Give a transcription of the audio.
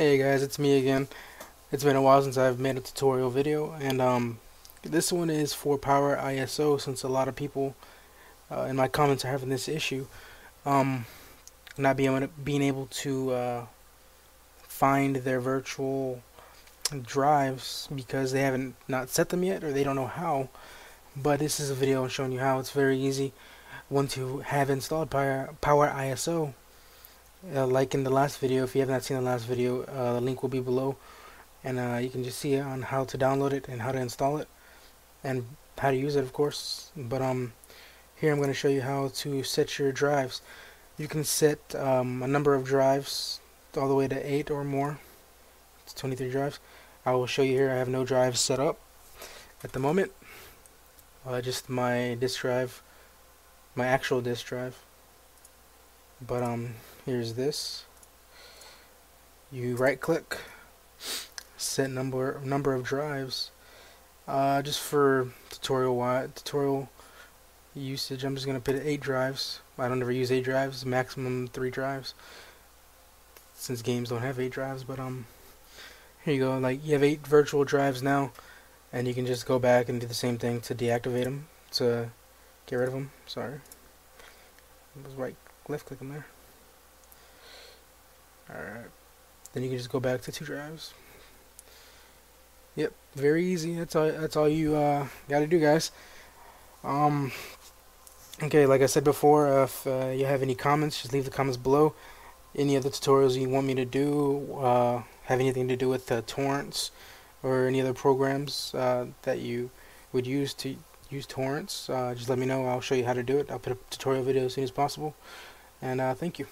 Hey guys, it's me again. It's been a while since I've made a tutorial video, and um, this one is for Power ISO since a lot of people uh, in my comments are having this issue. Um, not being able to, being able to uh, find their virtual drives because they haven't not set them yet or they don't know how. But this is a video showing you how. It's very easy once you have installed Power, Power ISO uh, like in the last video. If you have not seen the last video uh, the link will be below. And uh, you can just see on how to download it and how to install it and how to use it of course. But um here I'm going to show you how to set your drives. You can set um, a number of drives all the way to 8 or more. It's 23 drives. I will show you here. I have no drives set up at the moment. Uh, just my disk drive my actual disk drive but um here's this. You right click set number number of drives. Uh, just for tutorial wide tutorial usage I'm just gonna put eight drives. I don't ever use eight drives maximum three drives. Since games don't have eight drives but um here you go. Like you have eight virtual drives now and you can just go back and do the same thing to deactivate them to get rid of them sorry. Was right left click them there Alright. Then you can just go back to two drives. Yep, very easy. That's all that's all you uh, gotta do guys. Um Okay, like I said before, if uh, you have any comments, just leave the comments below. Any other tutorials you want me to do, uh, have anything to do with uh, torrents or any other programs uh, that you would use to use torrents, uh, just let me know. I'll show you how to do it. I'll put a tutorial video as soon as possible. And uh, thank you.